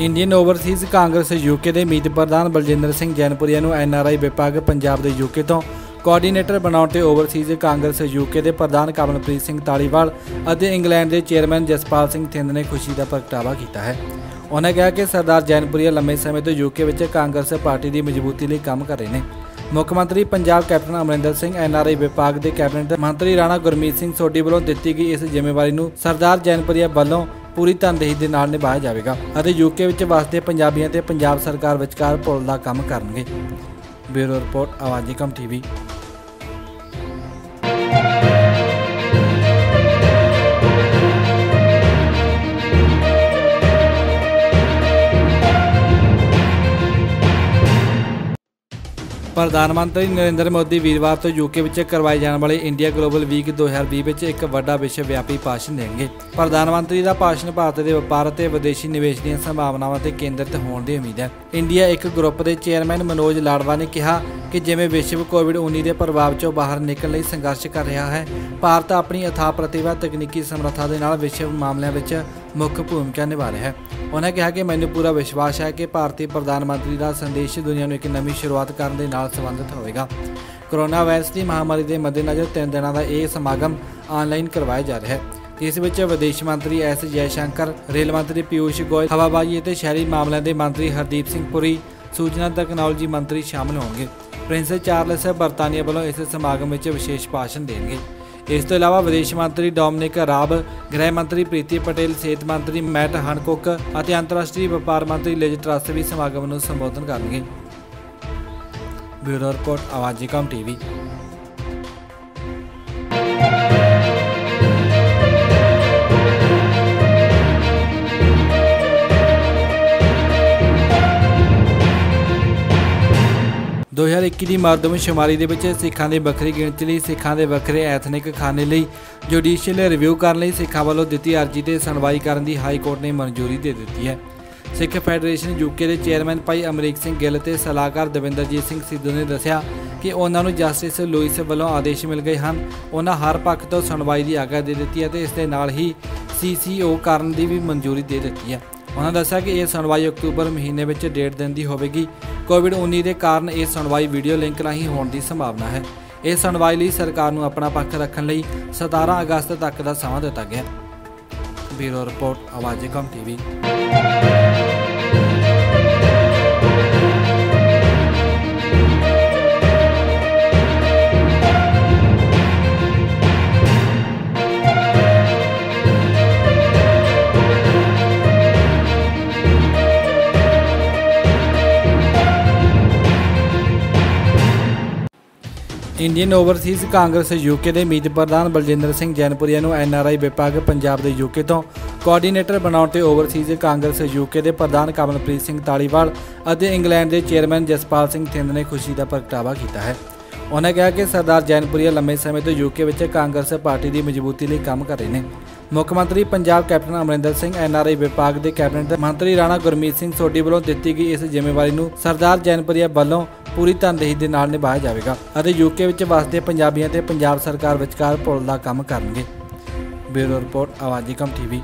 Indian Overseas Congress UK ਦੇ ਮੀਤ ਪ੍ਰਧਾਨ ਬਲਜਿੰਦਰ ਸਿੰਘ ਜੈਨਪੁਰੀਆ ਨੂੰ ਐਨਆਰਆਈ ਵਿਭਾਗ ਪੰਜਾਬ ਦੇ ਯੂਕੇ ਤੋਂ ਕੋਆਰਡੀਨੇਟਰ ਬਣਾਉਣ ਤੇ ਓਵਰਸੀਜ਼ ਕਾਂਗਰਸ ਯੂਕੇ ਦੇ ਪ੍ਰਧਾਨ ਕਮਲਪ੍ਰੀਤ ਸਿੰਘ ਤਾਲੀਵਾਲ ਅਤੇ ਇੰਗਲੈਂਡ ਦੇ ਚੇਅਰਮੈਨ ਜਸਪਾਲ ਸਿੰਘ ਥਿੰਦ ਨੇ ਖੁਸ਼ੀ ਦਾ ਪ੍ਰਗਟਾਵਾ ਕੀਤਾ ਹੈ। ਉਹਨਾਂ ਕਿਹਾ ਕਿ ਸਰਦਾਰ ਜੈਨਪੁਰੀਆ ਲੰਮੇ ਸਮੇਂ ਤੋਂ ਯੂਕੇ ਵਿੱਚ ਕਾਂਗਰਸ ਪਾਰਟੀ ਦੀ ਮਜ਼ਬੂਤੀ ਲਈ ਕੰਮ ਕਰ ਰਹੇ ਨੇ। ਮੁੱਖ ਮੰਤਰੀ ਪੰਜਾਬ ਕੈਪਟਨ ਅਮਰਿੰਦਰ ਸਿੰਘ ਐਨਆਰਆਈ ਵਿਭਾਗ ਦੇ ਕੈਬਨਿਟ ਮੰਤਰੀ ਰਾਣਾ ਗੁਰਮੀਤ ਸਿੰਘ ਸੋਢੀ ਵੱਲੋਂ ਦਿੱਤੀ ਗਈ ਇਸ ਜ਼ਿੰਮੇਵਾਰੀ ਨੂੰ ਸਰਦਾਰ ਜੈਨਪੁਰੀਆ ਵੱਲੋਂ ਪੂਰੀ ਤਨਦੇਹੀ ਦੇ ਨਾਲ ਨਿਭਾਇਆ ਜਾਵੇਗਾ ਅਤੇ ਯੂਕੇ ਵਿੱਚ ਵਸਦੇ ਪੰਜਾਬੀਆਂ ਤੇ ਪੰਜਾਬ ਸਰਕਾਰ ਵਿਚਕਾਰ ਪੁਲ ਦਾ ਕੰਮ ਕਰਨਗੇ। Bureau report, Awaze Qaum TV. ਪ੍ਰਧਾਨ ਮੰਤਰੀ ਨਰਿੰਦਰ ਮੋਦੀ ਵੀਰਵਾਰ ਤੋਂ ਯੂਕੇ ਵਿੱਚ ਕਰਵਾਏ ਜਾਣ ਵਾਲੇ ਇੰਡੀਆ ਗਲੋਬਲ ਵੀਕ 2020 ਵਿੱਚ ਇੱਕ ਵੱਡਾ ਵਿਸ਼ਵ ਵਿਆਪੀ ਭਾਸ਼ਣ ਦੇਣਗੇ। ਪ੍ਰਧਾਨ ਮੰਤਰੀ ਦਾ ਭਾਸ਼ਣ ਭਾਰਤ ਦੇ ਵਪਾਰ ਅਤੇ ਵਿਦੇਸ਼ੀ ਨਿਵੇਸ਼ ਦੀਆਂ ਸੰਭਾਵਨਾਵਾਂ ਤੇ ਕੇਂਦਰਿਤ ਹੋਣ ਦੀ ਉਮੀਦ ਹੈ। ਇੰਡੀਆ ਇੱਕ ਗਰੁੱਪ ਦੇ ਚੇਅਰਮੈਨ ਮਨੋਜ ਲਾਡਵਾ ਨੇ ਕਿਹਾ ਕਿ ਜਿਵੇਂ ਵਿਸ਼ਵ ਕੋਵਿਡ-19 ਦੇ ਪ੍ਰਭਾਵ ਚੋਂ ਬਾਹਰ ਨਿਕਲਣ ਲਈ ਸੰਘਰਸ਼ ਕਰ ਰਿਹਾ ਹੈ, ਭਾਰਤ ਆਪਣੀ ਅਥਾਹ ਪ੍ਰਤਿਭਾ ਤਕਨੀਕੀ ਸਮਰੱਥਾ ਦੇ ਨਾਲ ਵਿਸ਼ਵ ਮਾਮਲਿਆਂ ਵਿੱਚ ਮੁੱਖ ਭੂਮਿਕਾ ਨਿਭਾ ਰਿਹਾ ਹੈ। ਉਹਨਾਂ ਕਿਹਾ ਕਿ ਮੈਨੂੰ ਪੂਰਾ ਵਿਸ਼ਵਾਸ ਹੈ ਕਿ ਭਾਰਤੀ ਪ੍ਰਧਾਨ ਮੰਤਰੀ ਦਾ ਸੰਦੇਸ਼ ਦੁਨੀਆ ਨੂੰ ਇੱਕ ਨਵੀਂ ਸ਼ੁਰੂਆਤ ਕਰਨ ਦੇ ਨਾਲ ਸੰਬੰਧਿਤ ਹੋਵੇਗਾ। ਕਰੋਨਾ ਵਾਇਰਸ ਦੀ ਮਹਾਮਾਰੀ ਦੇ ਮੱਦੇਨਜ਼ਰ ਤਿੰਨ ਦਿਨਾਂ ਦਾ ਇਹ ਸਮਾਗਮ ਆਨਲਾਈਨ ਕਰਵਾਇਆ ਜਾ ਰਿਹਾ ਹੈ। ਇਸ ਵਿੱਚ ਵਿਦੇਸ਼ ਮੰਤਰੀ ਐਸ ਜੈਸ਼ੰਕਰ, ਰੇਲ ਮੰਤਰੀ ਪਿਊਸ਼ ਗੋਇਲ, ਹਵਾਬਾਜ਼ੀ ਅਤੇ ਸ਼ਹਿਰੀ ਮਾਮਲਿਆਂ ਦੇ ਮੰਤਰੀ ਹਰਦੀਪ ਸਿੰਘ ਪੁਰੀ, ਸੂਚਨਾ ਤਕਨਾਲੋਜੀ ਮੰਤਰੀ ਸ਼ਾਮਲ ਹੋਣਗੇ। ਪ੍ਰਿੰਸ ਚਾਰਲਸ ਬਰਤਾਨੀਆ ਵੱਲੋਂ ਇਸ ਸਮਾਗਮ ਵਿੱਚ ਵਿਸ਼ੇਸ਼ ਭਾਸ਼ਣ ਦੇਣਗੇ। ਇਸ ਤੋਂ ਇਲਾਵਾ ਵਿਦੇਸ਼ ਮੰਤਰੀ ਡੋਮਨਿਕ ਰਾਬ, ਗ੍ਰਹਿ ਮੰਤਰੀ ਪ੍ਰੀਤੀ ਪਟੇਲ, ਸਿਹਤ ਮੰਤਰੀ ਮੈਟ ਹਨਕੁਕ ਅਤੇ ਅੰਤਰਰਾਸ਼ਟਰੀ ਵਪਾਰ ਮੰਤਰੀ ਲਿਜ ਟਰੱਸ ਵੀ ਸਮਾਗਮ ਨੂੰ ਸੰਬੋਧਨ ਕਰਨਗੇ। Bureau report, Awaze Qaum TV. ਦੋ ਹਜ਼ਾਰ ਇੱਕੀ ਦੀ ਮਰਦਮਸ਼ੁਮਾਰੀ ਦੇ ਵਿੱਚ ਸਿੱਖਾਂ ਦੀ ਵੱਖਰੀ ਗਿਣਤੀ ਲਈ ਸਿੱਖਾਂ ਦੇ ਵੱਖਰੇ ਐਥਨਿਕ ਖਾਨੇ ਲਈ ਜੁਡੀਸ਼ੀਅਲ ਰਿਵਿਊ ਕਰਨ ਲਈ ਸਿੱਖਾਂ ਵੱਲੋਂ ਦਿੱਤੀ ਅਰਜ਼ੀ ਤੇ ਸੁਣਵਾਈ ਕਰਨ ਦੀ ਹਾਈ ਕੋਰਟ ਨੇ ਮਨਜ਼ੂਰੀ ਦੇ ਦਿੱਤੀ ਹੈ। ਸਿੱਖ ਫੈਡਰੇਸ਼ਨ ਯੂਕੇ ਦੇ ਚੇਅਰਮੈਨ ਭਾਈ ਅਮਰੀਕ ਸਿੰਘ ਗਿੱਲ ਤੇ ਸਲਾਹਕਾਰ ਦਵਿੰਦਰਜੀਤ ਸਿੰਘ ਸਿੱਧੂ ਨੇ ਦੱਸਿਆ ਕਿ ਉਹਨਾਂ ਨੂੰ ਜਸਟਿਸ ਲੂਇਸ ਵੱਲੋਂ ਆਦੇਸ਼ ਮਿਲ ਗਏ ਹਨ। ਉਹਨਾਂ ਹਰ ਪੱਖ ਤੋਂ ਸੁਣਵਾਈ ਦੀ ਆਗਿਆ ਦੇ ਦਿੱਤੀ ਹੈ ਤੇ ਇਸ ਦੇ ਨਾਲ ਹੀ ਸੀਸੀਓ ਕਰਨ ਦੀ ਵੀ ਮਨਜ਼ੂਰੀ ਦੇ ਦਿੱਤੀ ਹੈ। ਉਹਨਾਂ ਦੱਸਿਆ ਕਿ ਇਹ ਸੁਣਵਾਈ ਅਕਤੂਬਰ ਮਹੀਨੇ ਵਿੱਚ ਡੇਢ ਦਿਨ ਦੀ ਹੋਵੇਗੀ। ਕੋਵਿਡ-19 ਦੇ ਕਾਰਨ ਇਹ ਸੁਣਵਾਈ ਵੀਡੀਓ ਲਿੰਕ ਰਾਹੀਂ ਹੋਣ ਦੀ ਸੰਭਾਵਨਾ ਹੈ। ਇਹ ਸੁਣਵਾਈ ਲਈ ਸਰਕਾਰ ਨੂੰ ਆਪਣਾ ਪੱਖ ਰੱਖਣ ਲਈ 17 ਅਗਸਤ ਤੱਕ ਦਾ ਸਮਾਂ ਦਿੱਤਾ ਗਿਆ। Bureau report, Awaze Qaum TV. Indian overseas Congress UK ਦੇ ਮੀਤ ਪ੍ਰਧਾਨ ਬਲਜਿੰਦਰ ਸਿੰਘ ਜੈਨਪੁਰੀਆ ਨੂੰ ਐਨਆਰਆਈ ਵਿਭਾਗ ਪੰਜਾਬ ਦੇ ਯੂਕੇ ਤੋਂ ਕੋਆਰਡੀਨੇਟਰ ਬਣਾਉਣ ਤੇ ਓਵਰਸੀਜ਼ ਕਾਂਗਰਸ ਯੂਕੇ ਦੇ ਪ੍ਰਧਾਨ ਕਮਲਪ੍ਰੀਤ ਸਿੰਘ ਤਾਲੀਵਾਲ ਅਤੇ ਇੰਗਲੈਂਡ ਦੇ ਚੇਅਰਮੈਨ ਜਸਪਾਲ ਸਿੰਘ ਥਿੰਦ ਨੇ ਖੁਸ਼ੀ ਦਾ ਪ੍ਰਗਟਾਵਾ ਕੀਤਾ ਹੈ। ਉਹਨਾਂ ਕਿਹਾ ਕਿ ਸਰਦਾਰ ਜੈਨਪੁਰੀਆ ਲੰਮੇ ਸਮੇਂ ਤੋਂ ਯੂਕੇ ਵਿੱਚ ਕਾਂਗਰਸ ਪਾਰਟੀ ਦੀ ਮਜ਼ਬੂਤੀ ਲਈ ਕੰਮ ਕਰ ਰਹੇ ਨੇ। ਮੁੱਖ ਮੰਤਰੀ ਪੰਜਾਬ ਕੈਪਟਨ ਅਮਰਿੰਦਰ ਸਿੰਘ ਐਨਆਰਆਈ ਵਿਭਾਗ ਦੇ ਕੈਬਨਿਟ ਮੰਤਰੀ ਰਾਣਾ ਗੁਰਮੀਤ ਸਿੰਘ ਸੋਢੀ ਵੱਲੋਂ ਦਿੱਤੀ ਗਈ ਇਸ ਜ਼ਿੰਮੇਵਾਰੀ ਨੂੰ ਸਰਦਾਰ ਜੈਨਪੁਰੀਆ ਵੱਲੋਂ ਪੂਰੀ ਤਨਦੇਹੀ ਦੇ ਨਾਲ ਨਿਭਾਇਆ ਜਾਵੇਗਾ ਅਤੇ ਯੂਕੇ ਵਿੱਚ ਵਸਦੇ ਪੰਜਾਬੀਆਂ ਤੇ ਪੰਜਾਬ ਸਰਕਾਰ ਵਿਚਕਾਰ ਪੁਲ ਦਾ ਕੰਮ ਕਰਨਗੇ। Bureau report, Awaze Qaum TV.